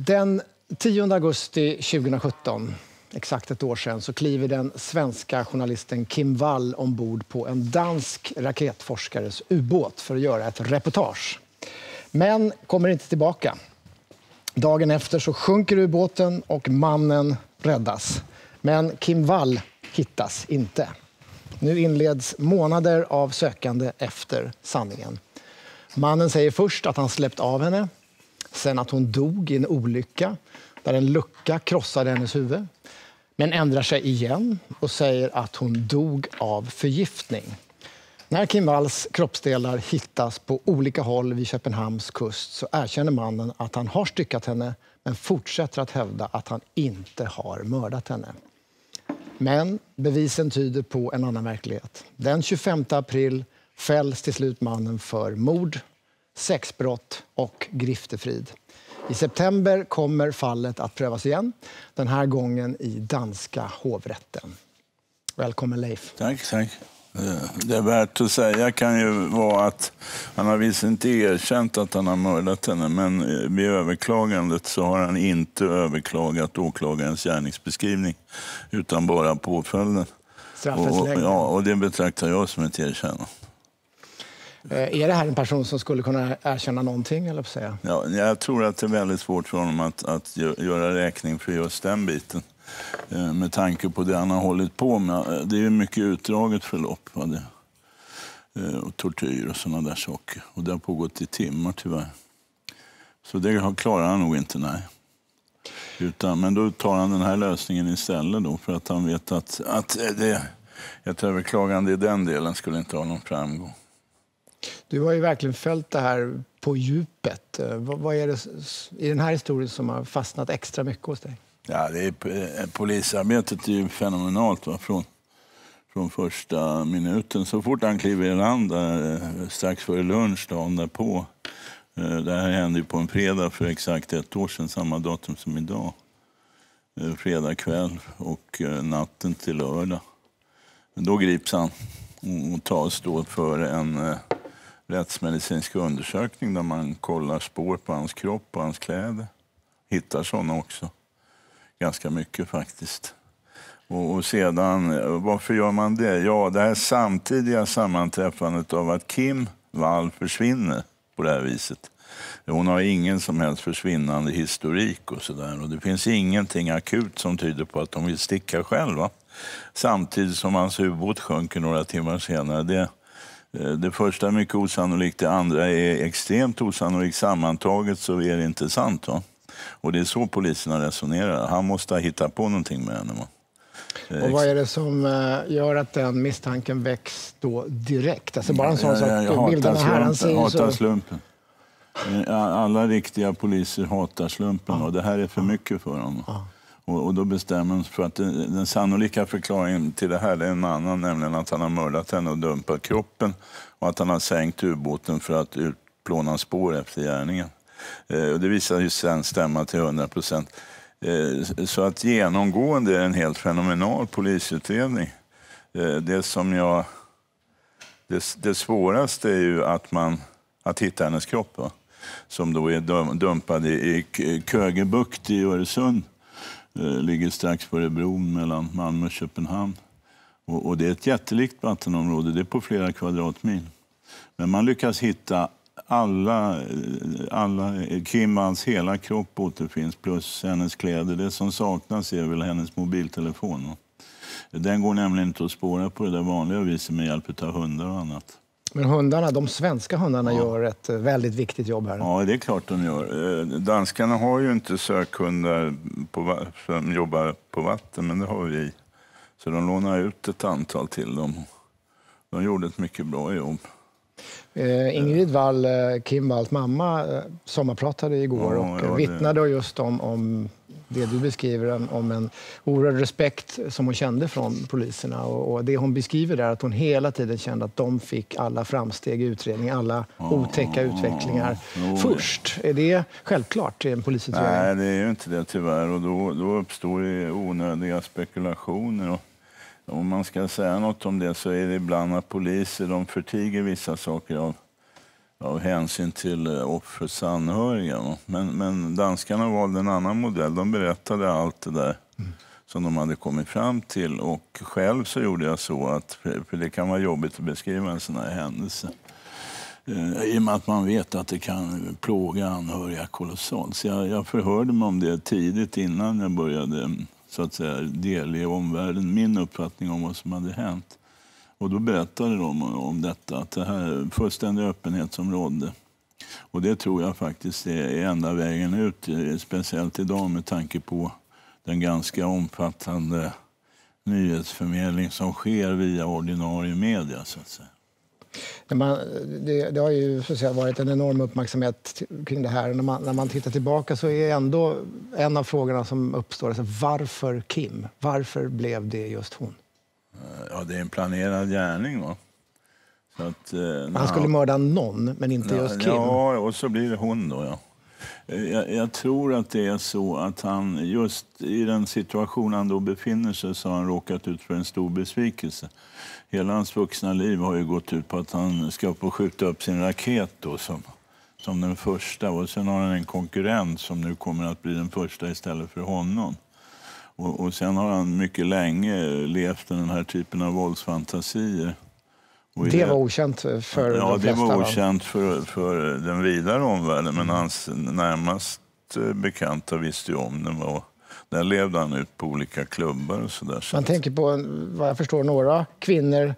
Den 10 augusti 2017, exakt ett år sedan, så kliver den svenska journalisten Kim Wall ombord på en dansk raketforskares ubåt för att göra ett reportage. Men kommer inte tillbaka. Dagen efter så sjunker ubåten och mannen räddas. Men Kim Wall hittas inte. Nu inleds månader av sökande efter sanningen. Mannen säger först att han släppt av henne, sen att hon dog i en olycka där en lucka krossade hennes huvud. Men ändrar sig igen och säger att hon dog av förgiftning. När Kim Walls kroppsdelar hittas på olika håll vid Köpenhamns kust så erkänner mannen att han har styckat henne men fortsätter att hävda att han inte har mördat henne. Men bevisen tyder på en annan verklighet. Den 25 april fälls till slut mannen för mord, sexbrott och griftefrid. I september kommer fallet att prövas igen, den här gången i danska hovrätten. Välkommen Leif. Tack, tack. Eh, det är värt att säga kan ju vara att han har visst inte erkänt att han har mördat henne, men eh, vid överklagandet så har han inte överklagat åklagarens gärningsbeskrivning, utan bara påföljden. Och, ja, och det betraktar jag som ett erkännande. Eh, är det här en person som skulle kunna erkänna någonting? Eller säga? Ja, jag tror att det är väldigt svårt för honom att, att göra räkning för just den biten. Eh, med tanke på det han har hållit på med. Eh, det är mycket utdraget förlopp. Va? Det, och tortyr och sådana där saker. Och det har pågått i timmar tyvärr. Så det klarar han nog inte, nej. Utan, men då tar han den här lösningen istället då för att han vet att, att det, ett överklagande i den delen skulle inte ha någon framgång. Du har ju verkligen följt det här på djupet. Eh, vad, är det i den här historien som har fastnat extra mycket hos dig? Ja, det är, eh, polisarbetet är ju fenomenalt. Va? Från, från första minuten. Så fort han kliver i land där, eh, strax före lunch dagen därpå. Det här hände på en fredag för exakt ett år sedan, samma datum som idag. Fredag kväll och natten till lördag. Då grips han och tas då för en rättsmedicinsk undersökning där man kollar spår på hans kropp och hans kläder. Hittar sådana också. Ganska mycket faktiskt. Och, och sedan, varför gör man det? Ja, det här samtidiga sammanträffandet av att Kim Wall försvinner på det här viset. Hon har ingen som helst försvinnande historik och sådär. Och det finns ingenting akut som tyder på att de vill sticka själva. Samtidigt som hans ubåt sjunker några timmar senare. Det, det första är mycket osannolikt, det andra är extremt osannolikt. Sammantaget så är det inte sant. Va? Och det är så poliserna resonerar. Han måste ha hittat på någonting med henne. Va? Eh, Och vad är det som eh, gör att den misstanken väcks då direkt? Alltså bara en sån sak, jag, jag bilderna här, han ser hatar slumpen. Alla riktiga poliser hatar slumpen ja. och det här är för mycket för honom. Ja. Och, och, då bestämmer sig för att den, den sannolika förklaringen till det här är en annan, nämligen att han har mördat henne och dumpat kroppen och att han har sänkt ubåten för att utplåna spår efter gärningen. Eh, och det visar ju sen stämma till 100 procent. Eh, så att genomgående är det en helt fenomenal polisutredning. Eh, det som jag... Det, det svåraste är ju att, man, att hitta hennes kropp, va? som då är dumpad i, i Kögebukt i Öresund Eh, Eh, ligger strax före bron mellan Malmö och Köpenhamn. Och, och det är ett jättelikt vattenområde, det är på flera kvadratmil. Men man lyckas hitta alla, eh, alla eh, Kimmans hela kropp återfinns plus hennes kläder. Det som saknas är väl hennes mobiltelefon. Den går nämligen inte att spåra på det där vanliga viset med hjälp av hundar och annat. Men hundarna, de svenska hundarna ja. gör ett eh, väldigt viktigt jobb här. Ja, det är klart de gör. Eh, danskarna har ju inte sökhundar på, som jobbar på vatten, men det har vi. Så de lånar ut ett antal till dem. De gjorde ett mycket bra jobb. Eh, Ingrid Wall, eh, Kim Walls mamma, sommarpratade igår ja, och ja, vittnade det... just om, om det du beskriver om en oerhörd respekt som hon kände från poliserna. Och, det hon beskriver är att hon hela tiden kände att de fick alla framsteg i utredningen, alla otäcka utvecklingar oh, först. Är det självklart i en polisutredning? Nej, det är ju inte det tyvärr. Och då, då uppstår det onödiga spekulationer. Och om man ska säga något om det så är det ibland att poliser de förtiger vissa saker av av hänsyn till eh, offrets anhöriga. Men, men danskarna valde en annan modell. De berättade allt det där mm. som de hade kommit fram till. Och själv så gjorde jag så att, för det kan vara jobbigt att beskriva en sån här händelse. Eh, I och med att man vet att det kan plåga anhöriga kolossalt. Så jag, jag förhörde mig om det tidigt innan jag började mm, så att säga, delge omvärlden min uppfattning om vad som hade hänt. Och då berättade de om detta, att det här fullständiga öppenhet som rådde. Och det tror jag faktiskt är enda vägen ut, speciellt idag med tanke på den ganska omfattande nyhetsförmedling som sker via ordinarie media. Så att säga. Man, det, det, har ju så att säga, varit en enorm uppmärksamhet kring det här. När man, när man tittar tillbaka så är ändå en av frågorna som uppstår alltså, varför Kim? Varför blev det just hon? Ja, det är en planerad gärning. Va? Så att, eh, han skulle mörda någon, men inte ja, just Kim? Ja, och så blir det hon då. Ja. Eh, jag, jag, tror att det är så att han just i den situation han då befinner sig så har han råkat ut för en stor besvikelse. Hela hans vuxna liv har ju gått ut på att han ska få skjuta upp sin raket då som, som den första. Och sen har han en konkurrent som nu kommer att bli den första istället för honom. Och, och sen har han mycket länge levt den här typen av våldsfantasier. Och det var okänt för ja, de flesta? Ja, det var okänt för, för den vidare omvärlden. Men hans närmast bekanta visste ju om den. Och där levde han ut på olika klubbar och sådär. Man tänker på, vad jag förstår, några kvinnor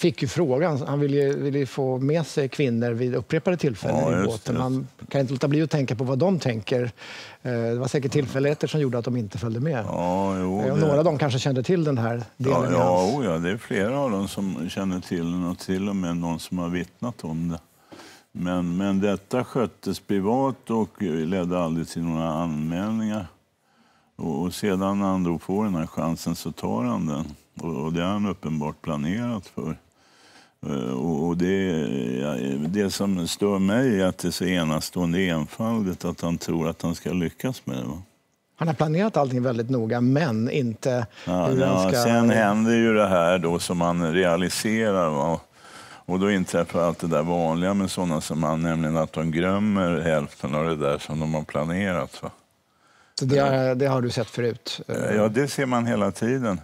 fick ju frågan. Han ville, ville få med sig kvinnor vid upprepade tillfällen ja, i båten. Man kan inte låta bli att tänka på vad de tänker. Eh, det var säkert tillfälligheter som gjorde att de inte följde med. Ja, jo, eh, det... Några av dem kanske kände till den här delen. Ja, ja, oh ja, det är flera av dem som känner till den och till och med någon som har vittnat om det. Men, men detta sköttes privat och ledde aldrig till några anmälningar. Och, och sedan när han då får den här chansen så tar han den. Och, och det har han uppenbart planerat för. Eh, och det, det som stör mig är att det är så enastående enfaldigt att han tror att han ska lyckas med det. Han har planerat allting väldigt noga, men inte ja, hur ja, ska... Sen händer ju det här då som han realiserar. Va? Och då inträffar allt det där vanliga med sådana som han, nämligen att de glömmer hälften av det där som de har planerat. Va? Så det, det har du sett förut? Ja, det ser man hela tiden.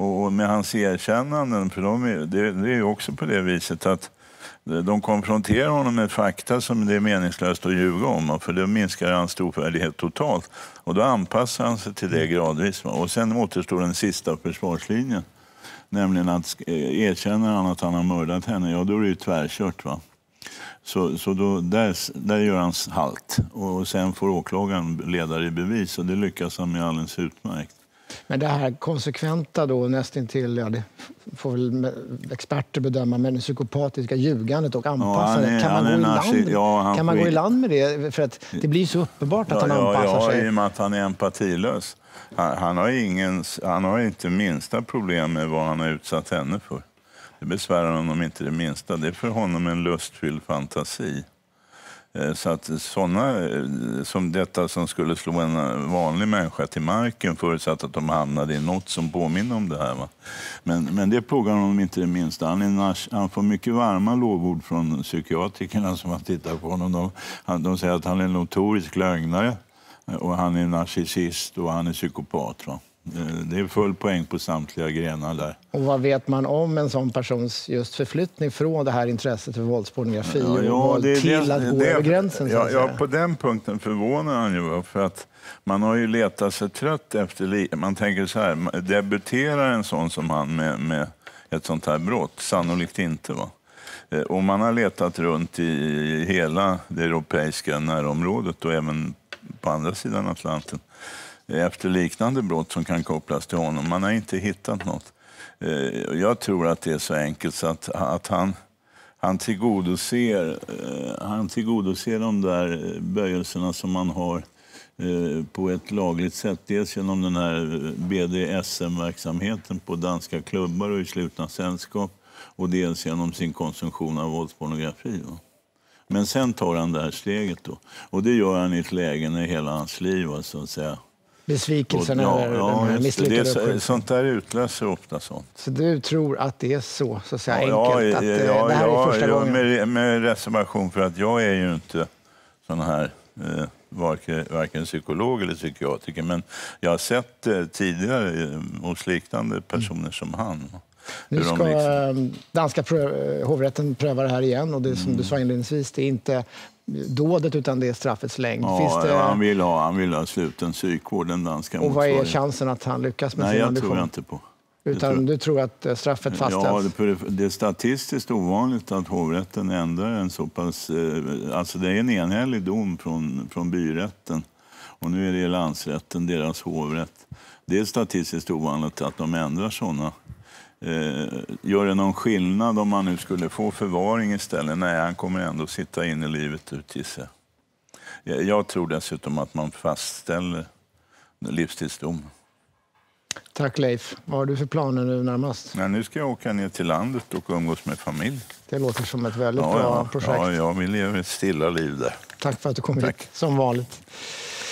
Och med hans erkännanden, för de är, det, det är ju också på det viset att de konfronterar honom med fakta som det är meningslöst att ljuga om, för det minskar hans trovärdighet totalt. Och då anpassar han sig till det gradvis. Och sen återstår den sista försvarslinjen. Nämligen att eh, erkänner han att han har mördat henne, ja då är det ju tvärkört. Va? Så, så då, där, där gör han halt. Och sen får åklagaren leda i bevis och det lyckas han med alldeles utmärkt. Men det här konsekventa då nästintill, ja det får väl experter bedöma, men det psykopatiska ljugandet och anpassandet. Ja, kan man, gå, i land, ja, kan man gå i land med det? För att det blir så uppenbart att han anpassar sig. Ja, i och med att han är empatilös. Han, han, har ingen, han har inte minsta problem med vad han har utsatt henne för. Det besvärar honom inte det minsta. Det är för honom en lustfylld fantasi. Eh, så att sådana eh, som detta som skulle slå en eh, vanlig människa till marken förutsatt att de hamnade i något som påminner om det här. Va? Men, men det plågar honom inte det minsta. Han, är, han får mycket varma lovord från psykiatrikerna som har tittat på honom. De, de säger att han är en notorisk lögnare och han är narcissist och han är psykopat. Va? Det är full poäng på samtliga grenar där. Och vad vet man om en sån persons just förflyttning från det här intresset för våldspornografi ja, och ja, våld till det, att gå det, över gränsen? Ja, ja, på den punkten förvånar han ju. För att man har ju letat sig trött efter... Man tänker så här, debuterar en sån som han med, med ett sånt här brott? Sannolikt inte. va? Eh, och man har letat runt i hela det europeiska närområdet och även på andra sidan Atlanten efter liknande brott som kan kopplas till honom. Man har inte hittat något. Eh, jag tror att det är så enkelt så att, att han, han, tillgodoser, eh, han tillgodoser de där eh, böjelserna som man har på ett lagligt sätt. Dels genom den här BDSM-verksamheten på danska klubbar och i slutna sällskap och dels genom sin konsumtion av våldspornografi. Men sen tar han det här steget. Då. Och det gör han i ett läge när hela hans liv så att säga, Besvikelsen Och- ja, över ja, den här misslyckade det. Sånt där utlöser ofta sånt. Så du tror att det är så, så att säga, Ja, enkelt? att eh, ja, det här är första gången? Med, med reservation för att jag är ju inte sån här eh, varken, varken psykolog eller psykiatriker. Men jag har sett eh, tidigare eh, hos liknande personer som han. Nu ska liksom- eh, danska prö- hovrätten pröva det här igen. Och det som du sa inledningsvis, det är inte dådet utan det är straffets längd. Ja, Finns det, han, vill ha, han vill ha sluten psykvård, den danska och vad är chansen att han lyckas med Nej, sin ambition? tror jag inte på. Utan tror- du tror att eh, straffet fastställs? Ja, det, är statistiskt ovanligt att hovrätten ändrar en så pass... Eh, alltså det är en enhällig dom från, från byrätten och nu är det landsrätten, deras hovrätt. Det är statistiskt ovanligt att de ändrar såna. Eh, gör det någon skillnad om man nu skulle få förvaring istället? Nej, han kommer ändå sitta inne livet ut gissar jag. Jag- tror dessutom att man fastställer livstidsdom. Tack Leif. Vad har du för planer nu närmast? Men nu ska jag åka ner till landet och umgås med familj. Det låter som ett väldigt Ja, bra ja, projekt. ja, jag vill leva ett stilla liv där. Tack för att du kom Tack. hit, som vanligt.